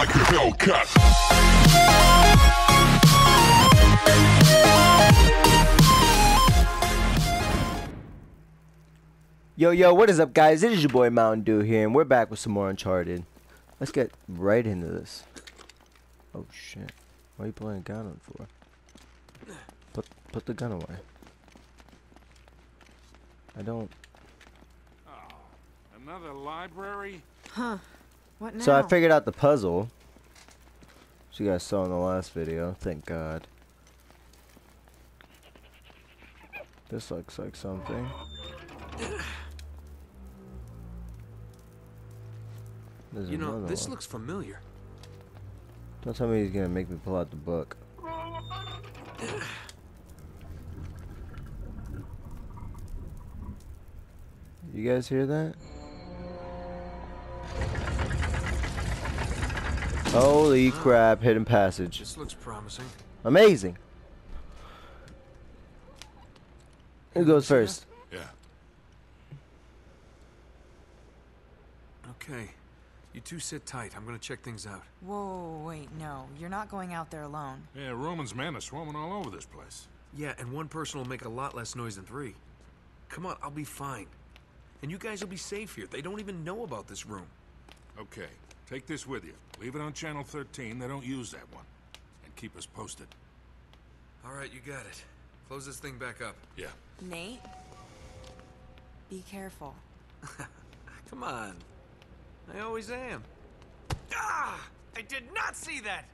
like a Hellcat. Yo, yo, what is up, guys? It is your boy Mountain Dew here, and we're back with some more Uncharted. Let's get right into this. Oh shit! Why are you pulling a gun on for? Put put the gun away. I don't. Oh, another library? Huh. What now? So I figured out the puzzle. Which you guys saw in the last video. Thank God. This looks like something. There's You know, this one. looks familiar. Don't tell me he's gonna make me pull out the book. You guys hear that? Holy crap, hidden passage. This looks promising. Amazing. Who goes first? Yeah. Okay. You two sit tight. I'm gonna check things out. Whoa, wait, no. You're not going out there alone. Yeah, Roman's men are swarming all over this place. Yeah, and one person will make a lot less noise than three. Come on, I'll be fine. And you guys will be safe here. They don't even know about this room. Okay, take this with you. Leave it on channel 13. They don't use that one. And keep us posted. All right, you got it. Close this thing back up. Yeah. Nate? Be careful. Come on. I always am. Ah! I did not see that!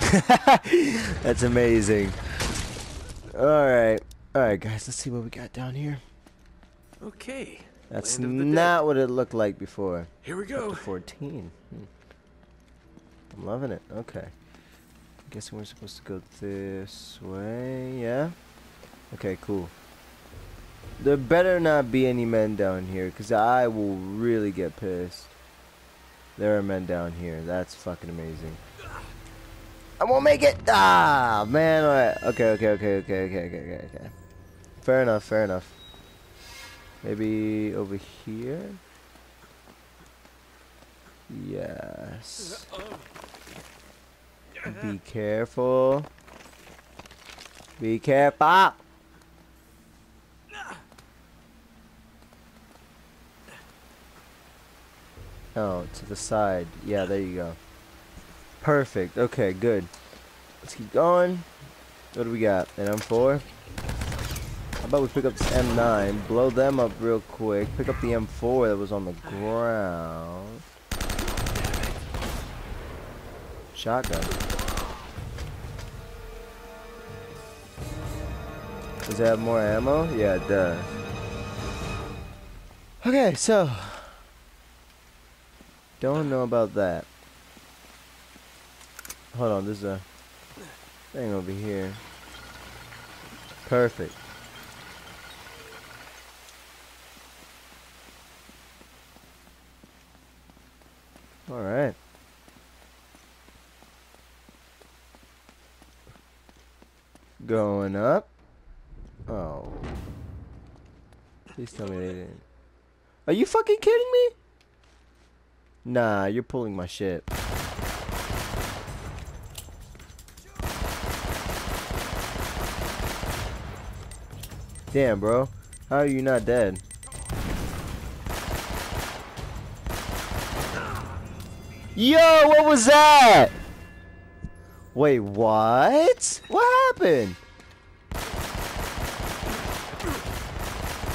That's amazing. Alright. Alright, guys, let's see what we got down here. Okay. That's the dead. not what it looked like before. Here we go. to 14. Hmm. I'm loving it. Okay. i Guessing we're supposed to go this way. Yeah? Okay, cool. There better not be any men down here, because I will really get pissed. There are men down here. That's fucking amazing. I won't make it! Ah, man. Alright. Okay, okay, okay, okay, okay, okay, okay, okay. Fair enough, fair enough. Maybe over here? Yes. Be careful. Be careful. Oh, to the side. Yeah, there you go. Perfect. Okay, good. Let's keep going. What do we got? An M4? How about we pick up this M9, blow them up real quick, pick up the M4 that was on the ground. Shotgun. Does it have more ammo? Yeah, it does. Okay, so. Don't know about that. Hold on, there's a thing over here. Perfect. Alright. Going up. Oh. Please tell me they didn't. Are you fucking kidding me? Nah, you're pulling my shit. Damn, bro. How are you not dead? Yo, what was that? Wait, what? What happened?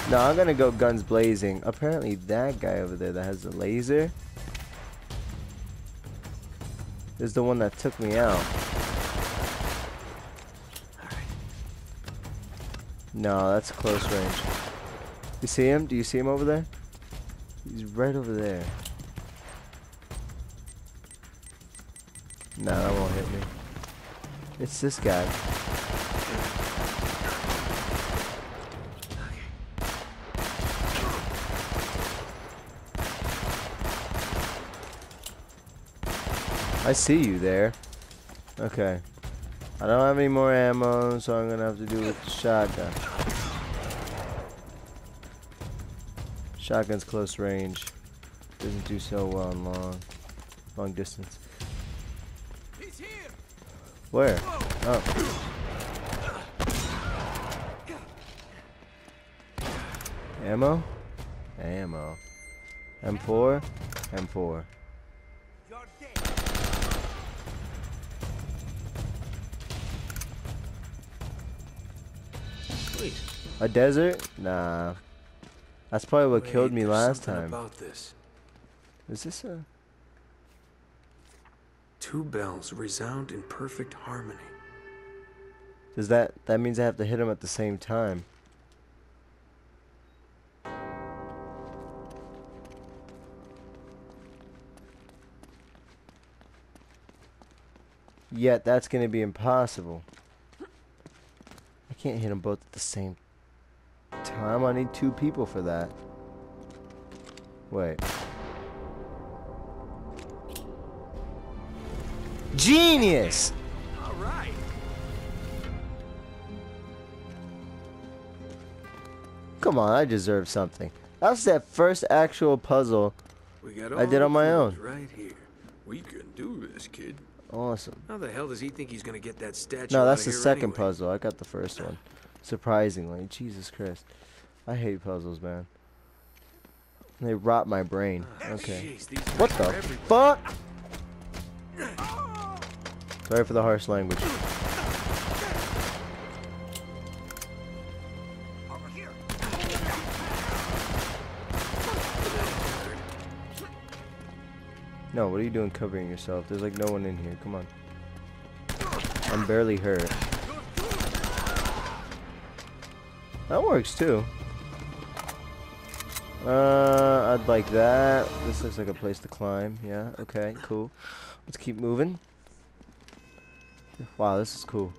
No, I'm gonna go guns blazing. Apparently that guy over there that has the laser is the one that took me out. No, that's close range. You see him? Do you see him over there? He's right over there. No, that won't hit me. It's this guy. I see you there. Okay. I don't have any more ammo, so I'm gonna have to do with the shotgun. Shotgun's close range. Doesn't do so well in long. long distance. Where? Oh. Ammo? Ammo. M4? M4. Wait. A desert? Nah. That's probably what killed me last time. About this, Is this a... two bells resound in perfect harmony. Does that... That means I have to hit them at the same time. Yet that's going to be impossible. I can't hit them both at the same time. I need two people for that. Wait. Genius! All right. Come on, I deserve something. That's that first actual puzzle. We got I did on my own. Right here. We can do this, kid. Awesome. How the hell does he think he's gonna get that statue? No, that's the second anyway? puzzle. I got the first one. Surprisingly. Jesus Christ. I hate puzzles, man. They rot my brain. Ah, Okay. jeez, What the everywhere. fuck? Sorry for the harsh language. No, what are you doing covering yourself? There's like no one in here. Come on. I'm barely hurt. That works too. Uh, I'd like that. This looks like a place to climb. Yeah, okay, cool. Let's keep moving. Wow, this is cool.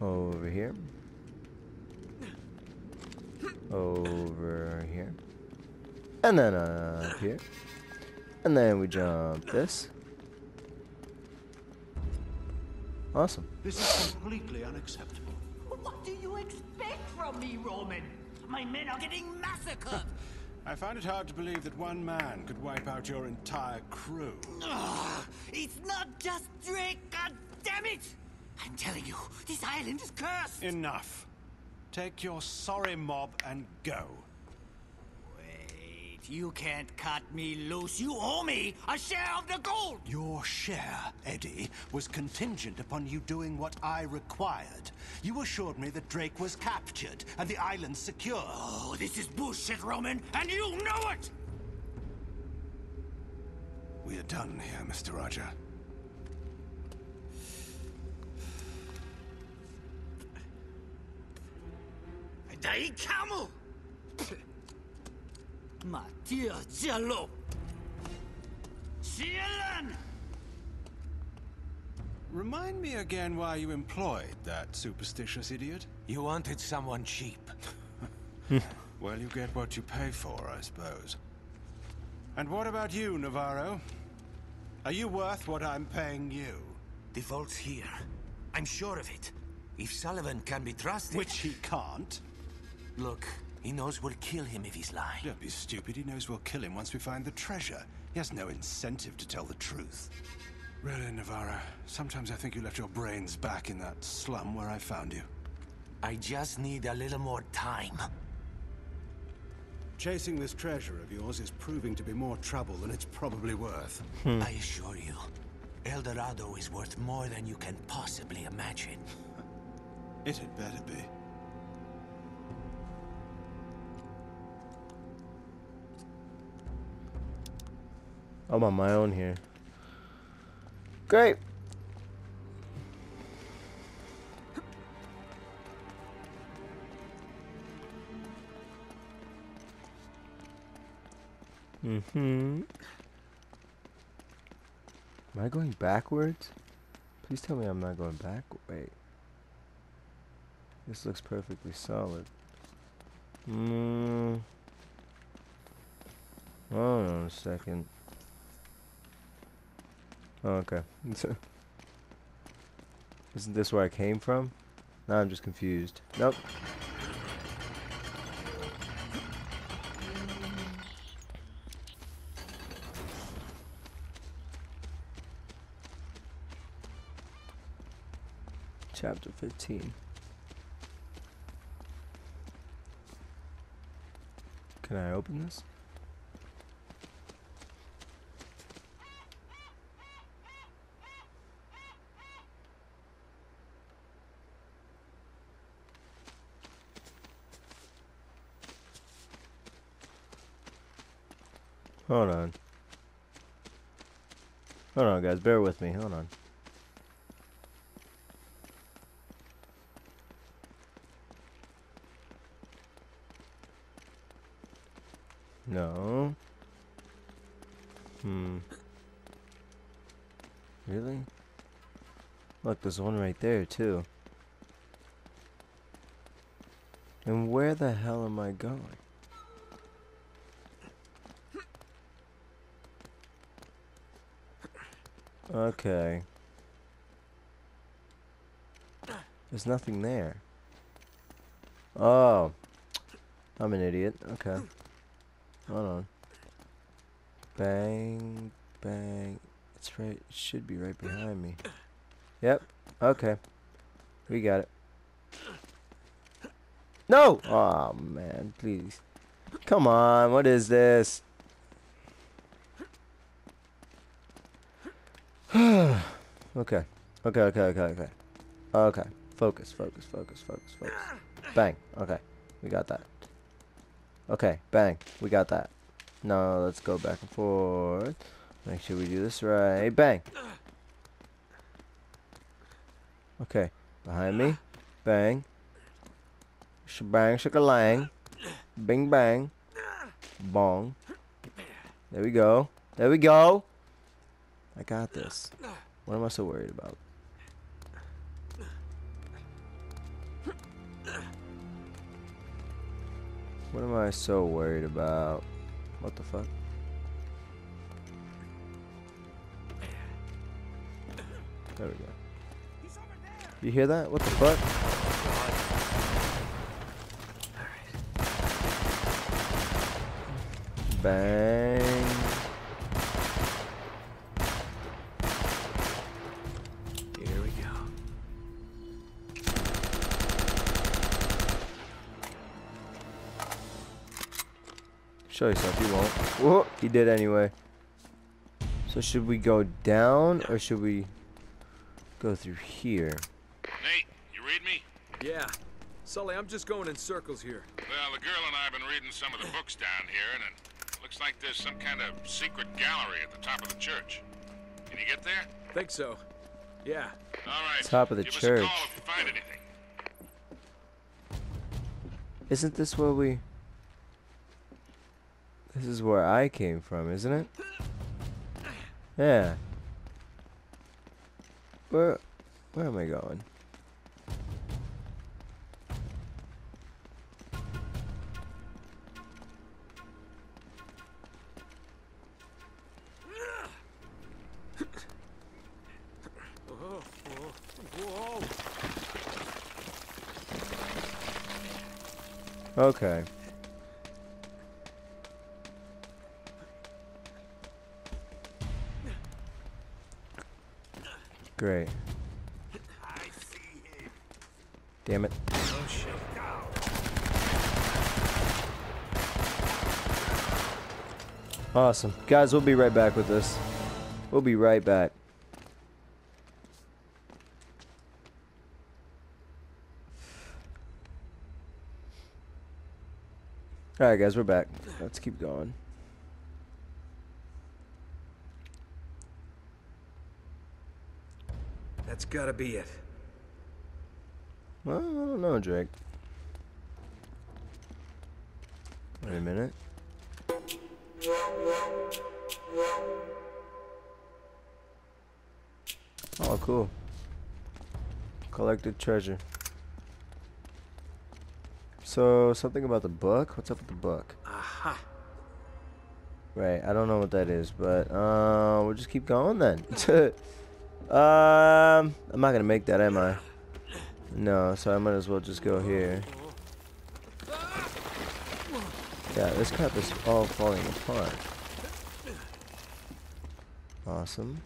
Over here. Over here. And then up here. And then we jump this. Awesome. This is completely unacceptable. What do you expect from me, Roman? My men are getting massacred. I find it hard to believe that one man could wipe out your entire crew. Ugh, it's not just Drake, god damn it! I'm telling you, this island is cursed. Enough. Take your sorry mob and go. Wait, you can't cut me loose. You owe me a share of the gold. Your share, Eddie, was contingent upon you doing what I required. You assured me that Drake was captured and the island secure. Oh, this is bullshit, Roman, and you know it. We are done here, Mr. Raja. Dai Camel. Ma dear Jello. Cielan! Remind me again why you employed that superstitious idiot. You wanted someone cheap. Well, you get what you pay for, I suppose. And what about you, Navarro? Are you worth what I'm paying you? The vault's here. I'm sure of it. If Sullivan can be trusted... Which he can't. Look, he knows we'll kill him if he's lying. Don't be stupid. He knows we'll kill him once we find the treasure. He has no incentive to tell the truth. Really, Navarro, sometimes I think you left your brains back in that slum where I found you. I just need a little more time. Chasing this treasure of yours is proving to be more trouble than it's probably worth. I assure you, El Dorado is worth more than you can possibly imagine. It had better be. I'm on my own here. Great. Mm-hmm. Am I going backwards? Please tell me I'm not going back. Wait. This looks perfectly solid. Mm. Hold on a second. Oh, okay. Isn't this where I came from? Now I'm just confused. Nope. Chapter 15. Can I open this? Hold on. Hold on, guys. Bear with me. Hold on. No. Hmm. Really? Look, there's one right there, too. And where the hell am I going? Okay. There's nothing there. Oh. I'm an idiot. Okay. Hold on. Bang, bang. It's right. It should be right behind me. Yep. Okay. We got it. No! Oh, man. Please. Come on. What is this? okay. Okay, okay, okay, okay. Okay. Focus, focus, focus, focus, focus. Bang. Okay. We got that. Okay, bang. We got that. Now let's go back and forth. Make sure we do this right. Bang. Okay. Behind me. Bang. Shebang, shakalang. Bing, bang. Bong. There we go. There we go. I got this. What am I so worried about? What am I so worried about? What the fuck? There we go. You hear that? What the fuck? Bang. Show yourself, you won't. Whoa, he did anyway. So should we go down or should we go through here? Nate, you read me? Yeah. Sully, I'm just going in circles here. Well, the girl and I have been reading some of the books down here, and it looks like there's some kind of secret gallery at the top of the church. Can you get there? Think so. Yeah. All right. Top of the Give church. Us a call if you find anything. Isn't this where we... This is where I came from, isn't it? Yeah. Where... Where am I going? Okay. Great. Damn it. Oh shit. Awesome. Guys, we'll be right back with this. We'll be right back. Alright, guys, we're back. Let's keep going. Gotta be it. Well, I don't know, Drake. Wait a minute. Oh, cool. Collected treasure. So, something about the book? What's up with the book? Aha. Right, I don't know what that is, but uh, we'll just keep going then. um, I'm not gonna make that, am I? No, so I might as well just go here. Yeah, this crap is all falling apart. Awesome.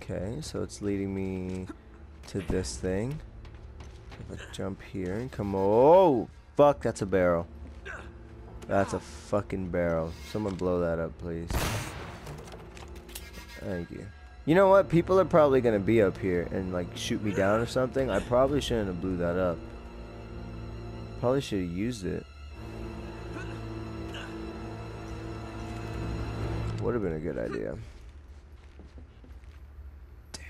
Okay, so it's leading me to this thing. If I jump here and come. Oh, fuck! That's a barrel. That's a fucking barrel. Someone blow that up, please. Thank you. You know what? People are probably gonna be up here and like shoot me down or something. I probably shouldn't have blew that up. Probably should have used it. Would have been a good idea. Damn.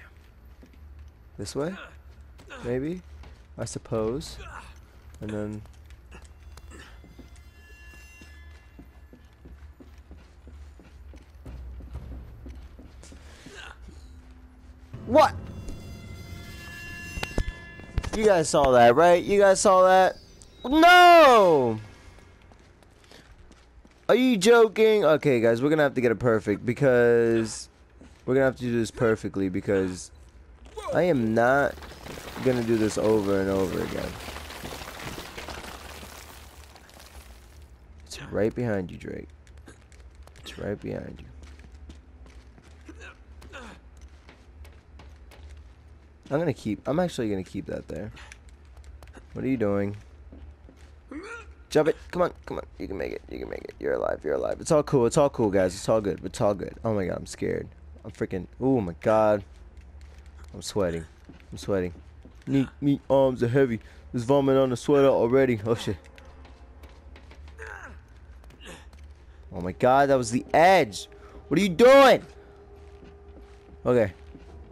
This way? Maybe? I suppose. And then. What? You guys saw that, right? You guys saw that? No! Are you joking? Okay, guys, we're gonna have to get it perfect because we're gonna have to do this perfectly because I am not gonna do this over and over again. It's right behind you, Drake. It's right behind you. I'm gonna keep. I'm actually gonna keep that there. What are you doing? Jump it. Come on. Come on. You can make it. You can make it. You're alive. You're alive. It's all cool. It's all cool, guys. It's all good. It's all good. Oh my god, I'm scared. I'm freaking. Oh my god. I'm sweating. I'm sweating. Me, me arms are heavy. There's vomit on the sweater already. Oh shit. Oh my god, that was the edge. What are you doing? Okay.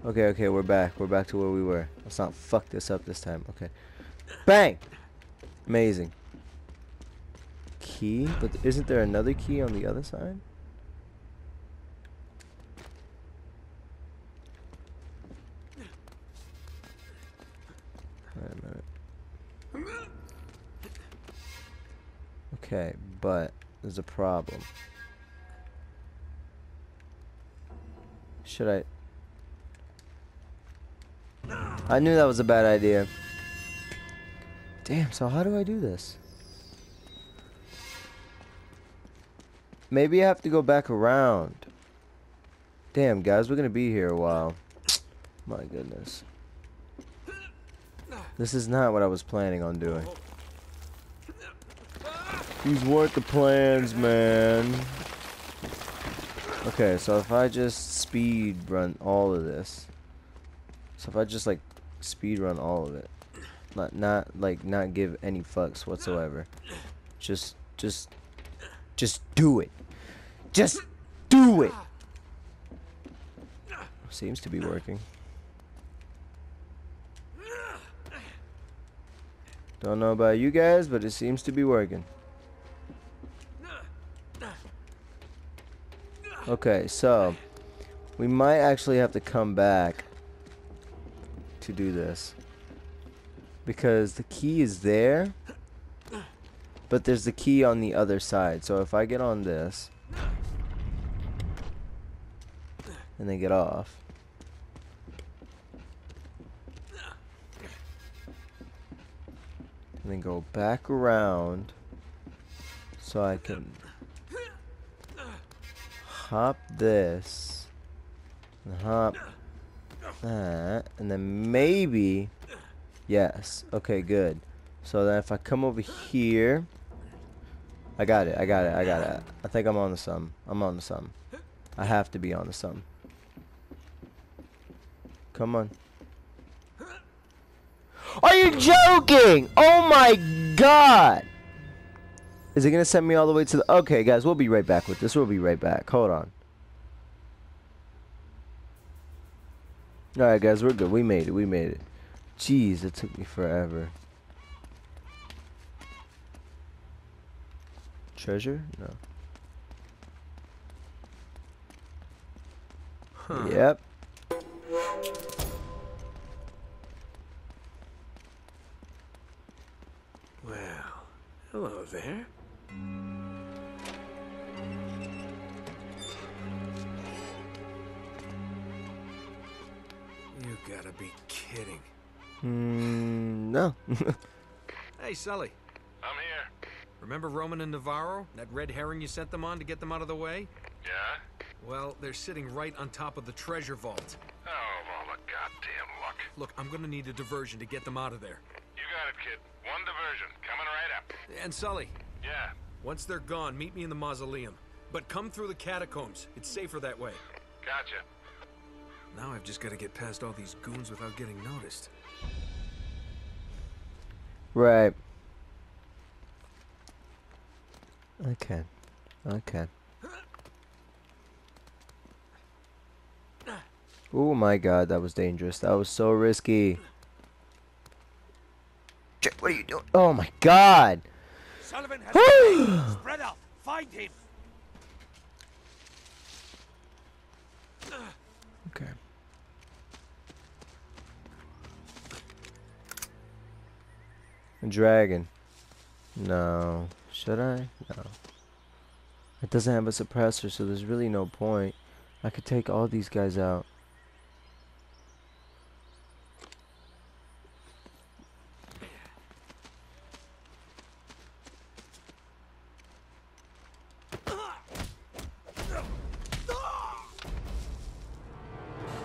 Okay, okay, we're back. We're back to where we were. Let's not fuck this up this time. Okay. Bang! Amazing. Key? But isn't there another key on the other side? Wait a minute. Okay, but there's a problem. Should I... I knew that was a bad idea. Damn, so how do I do this? Maybe I have to go back around. Damn, guys, we're gonna be here a while. My goodness. This is not what I was planning on doing. These weren't the plans, man. Okay, so if I just speed run all of this. So if I just like speed run all of it. Not not like not give any fucks whatsoever. Just just just do it. Just do it. Seems to be working. Don't know about you guys, but it seems to be working. Okay, so we might actually have to come back to do this. Because the key is there, but there's the key on the other side. So if I get on this, and then get off, and then go back around, so I can hop this, and hop that, and then maybe, yes, okay, good. So then if I come over here, I got it, I got it, I got it. I think I'm on the sum. I'm on the sum. I have to be on the sum. Come on. Are you joking? Oh my god! Is it gonna send me all the way to the... Okay, guys, we'll be right back with this. We'll be right back. Hold on. Alright, guys, we're good. We made it. We made it. Jeez, it took me forever. Treasure? No. Yep. Well, hello there. You gotta be kidding. Mm, no. Hey, Sully. I'm here. Remember Roman and Navarro? That red herring you sent them on to get them out of the way? Yeah? Well, they're sitting right on top of the treasure vault. Oh, of all the goddamn luck. Look, I'm gonna need a diversion to get them out of there. You got it, kid. One diversion, coming right up. And Sully, Yeah, once they're gone, meet me in the mausoleum. But come through the catacombs. It's safer that way. gotcha. Now I've just got to get past all these goons without getting noticed. Right. Okay. Okay. Oh my god, that was dangerous. That was so risky. Jack, what are you doing? Oh my god! Sullivan has escaped. Spread out. Find him. Okay. Dragon. No. Should I? No. It doesn't have a suppressor, so there's really no point. I could take all these guys out.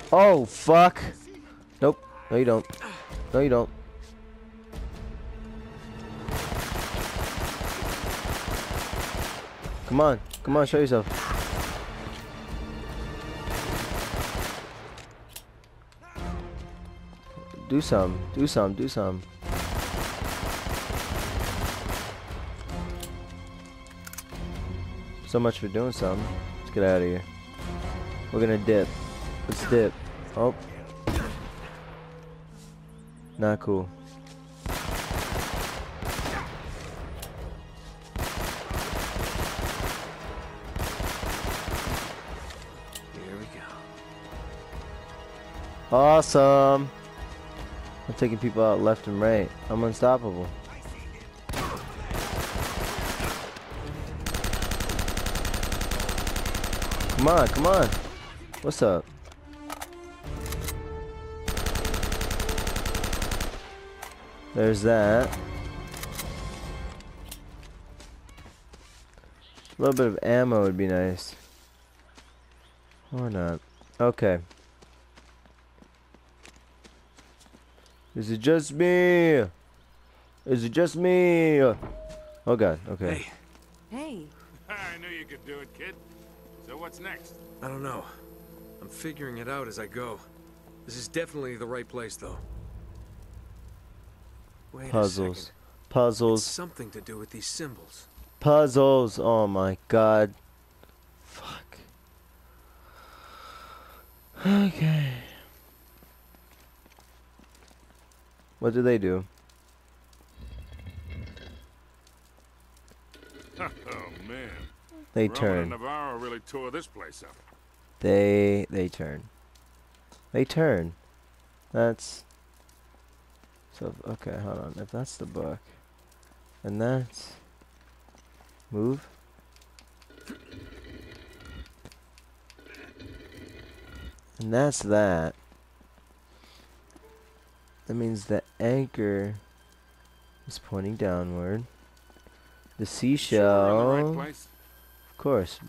Oh, fuck. Nope. No, you don't. No, you don't. Come on. Come on, show yourself. Do some. Do some. Do some. So much for doing some. Let's get out of here. We're gonna dip. Let's dip. Oh. Not cool. Awesome. I'm taking people out left and right. I'm unstoppable. Come on, come on. What's up? There's that. A little bit of ammo would be nice. Or not. Okay. Is it just me? Is it just me? Oh god, okay. Hey, Hey, I knew you could do it, kid. So what's next? I don't know. I'm figuring it out as I go. This is definitely the right place, though. Wait a Puzzles. second. It's Puzzles. something to do with these symbols. Puzzles. Oh my god. Fuck. Okay. What do they do? oh, man. They Roman turn. Navarro really tore this place up. They they turn. They turn. That's so okay, hold on. If that's the book and that's move. And that's that. That means the anchor is pointing downward. The Sure the right seashell, of course,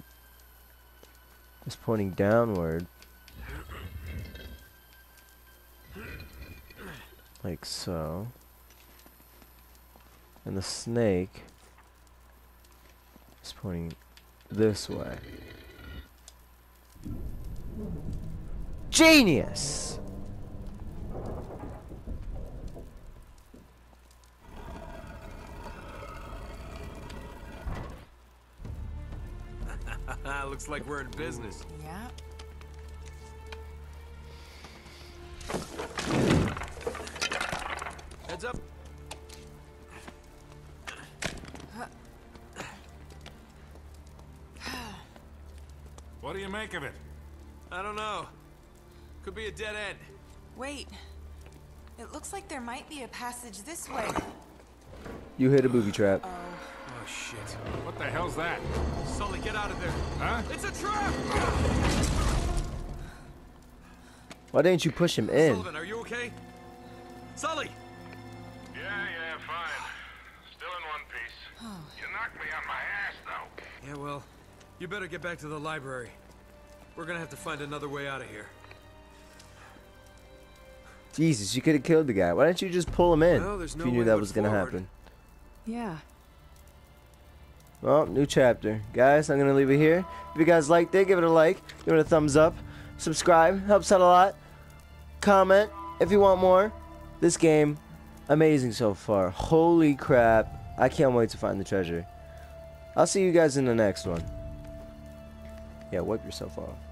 is pointing downward. Like so. And the snake is pointing this way. Genius! Ah, looks like we're in business. yeah. Heads up. What do you make of it? I don't know. Could be a dead end. Wait. It looks like there might be a passage this way. You hit a booby trap. Oh, oh shit. What the hell's that? Sully, get out of there. Huh? It's a trap! Why didn't you push him in? Sullivan, are you okay? Sully! Yeah, yeah, fine. Still in one piece. You knocked me on my ass, though. Yeah, well, you better get back to the library. We're gonna have to find another way out of here. Jesus, you could have killed the guy. Why didn't you just pull him in Well, there's if no you knew that but was gonna happen? Yeah. Well, new chapter. Guys, I'm going to leave it here. If you guys liked it, give it a like. Give it a thumbs up. Subscribe. Helps out a lot. Comment if you want more. This game, amazing so far. Holy crap. I can't wait to find the treasure. I'll see you guys in the next one. Yeah, wipe yourself off.